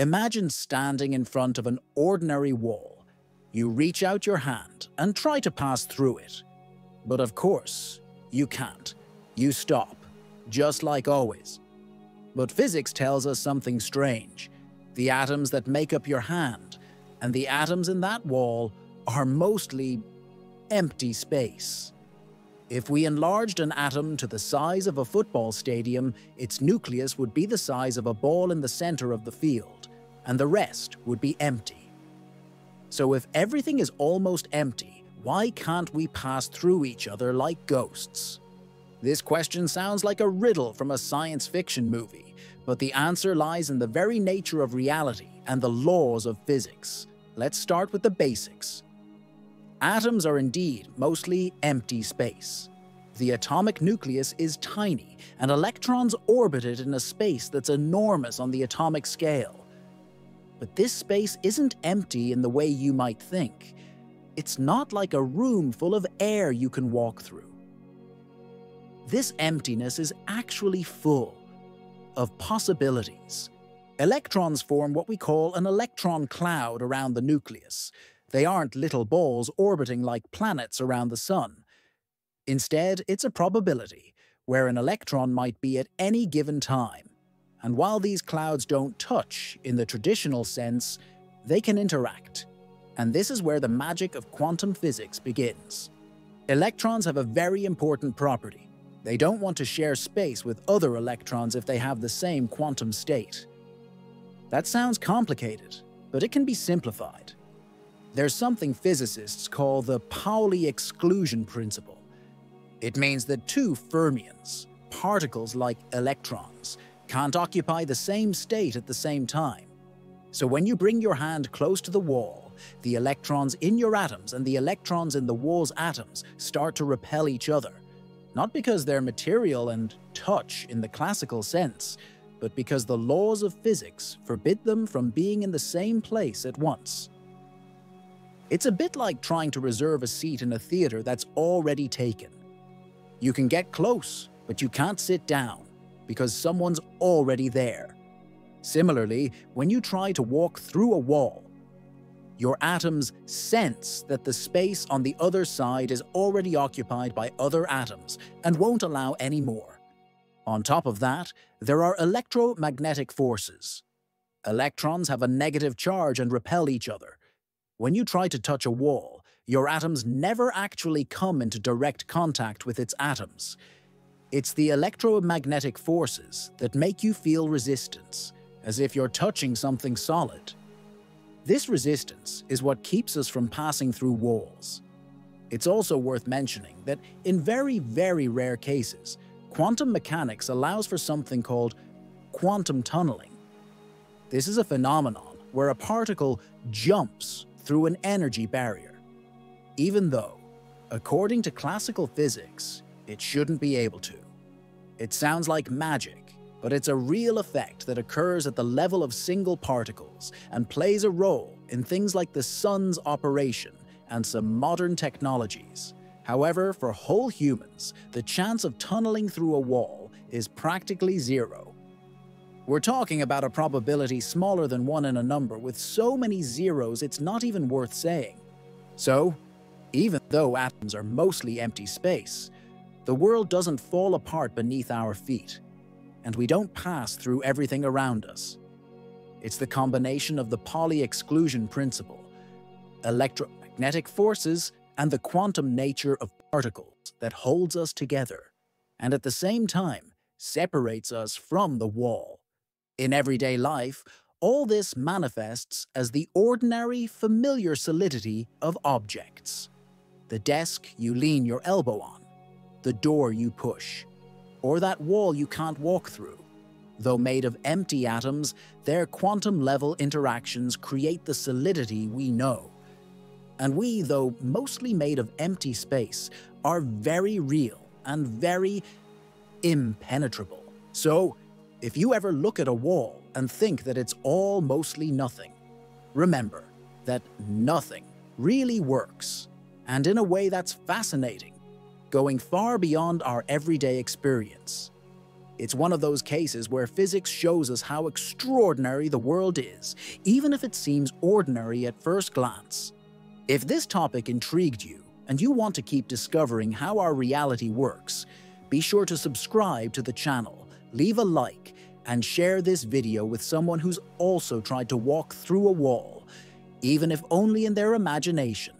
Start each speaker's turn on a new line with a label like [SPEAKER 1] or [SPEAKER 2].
[SPEAKER 1] Imagine standing in front of an ordinary wall. You reach out your hand and try to pass through it. But of course, you can't. You stop, just like always. But physics tells us something strange. The atoms that make up your hand and the atoms in that wall are mostly empty space. If we enlarged an atom to the size of a football stadium, its nucleus would be the size of a ball in the center of the field, and the rest would be empty. So if everything is almost empty, why can't we pass through each other like ghosts? This question sounds like a riddle from a science fiction movie, but the answer lies in the very nature of reality and the laws of physics. Let's start with the basics. Atoms are indeed mostly empty space. The atomic nucleus is tiny, and electrons orbit it in a space that's enormous on the atomic scale. But this space isn't empty in the way you might think. It's not like a room full of air you can walk through. This emptiness is actually full of possibilities. Electrons form what we call an electron cloud around the nucleus, they aren't little balls orbiting like planets around the Sun. Instead, it's a probability, where an electron might be at any given time. And while these clouds don't touch in the traditional sense, they can interact. And this is where the magic of quantum physics begins. Electrons have a very important property. They don't want to share space with other electrons if they have the same quantum state. That sounds complicated, but it can be simplified. There's something physicists call the Pauli exclusion principle. It means that two fermions, particles like electrons, can't occupy the same state at the same time. So when you bring your hand close to the wall, the electrons in your atoms and the electrons in the wall's atoms start to repel each other, not because they're material and touch in the classical sense, but because the laws of physics forbid them from being in the same place at once. It's a bit like trying to reserve a seat in a theater that's already taken. You can get close, but you can't sit down because someone's already there. Similarly, when you try to walk through a wall, your atoms sense that the space on the other side is already occupied by other atoms and won't allow any more. On top of that, there are electromagnetic forces. Electrons have a negative charge and repel each other, when you try to touch a wall, your atoms never actually come into direct contact with its atoms. It's the electromagnetic forces that make you feel resistance, as if you're touching something solid. This resistance is what keeps us from passing through walls. It's also worth mentioning that in very, very rare cases, quantum mechanics allows for something called quantum tunneling. This is a phenomenon where a particle jumps through an energy barrier. Even though, according to classical physics, it shouldn't be able to. It sounds like magic, but it's a real effect that occurs at the level of single particles and plays a role in things like the sun's operation and some modern technologies. However, for whole humans, the chance of tunneling through a wall is practically zero. We're talking about a probability smaller than 1 in a number with so many zeros it's not even worth saying. So, even though atoms are mostly empty space, the world doesn't fall apart beneath our feet, and we don't pass through everything around us. It's the combination of the Pauli exclusion principle, electromagnetic forces, and the quantum nature of particles that holds us together, and at the same time separates us from the wall. In everyday life, all this manifests as the ordinary, familiar solidity of objects. The desk you lean your elbow on, the door you push, or that wall you can't walk through. Though made of empty atoms, their quantum level interactions create the solidity we know. And we, though mostly made of empty space, are very real and very impenetrable. So, if you ever look at a wall and think that it's all mostly nothing, remember that nothing really works, and in a way that's fascinating, going far beyond our everyday experience. It's one of those cases where physics shows us how extraordinary the world is, even if it seems ordinary at first glance. If this topic intrigued you, and you want to keep discovering how our reality works, be sure to subscribe to the channel, leave a like, and share this video with someone who's also tried to walk through a wall, even if only in their imagination.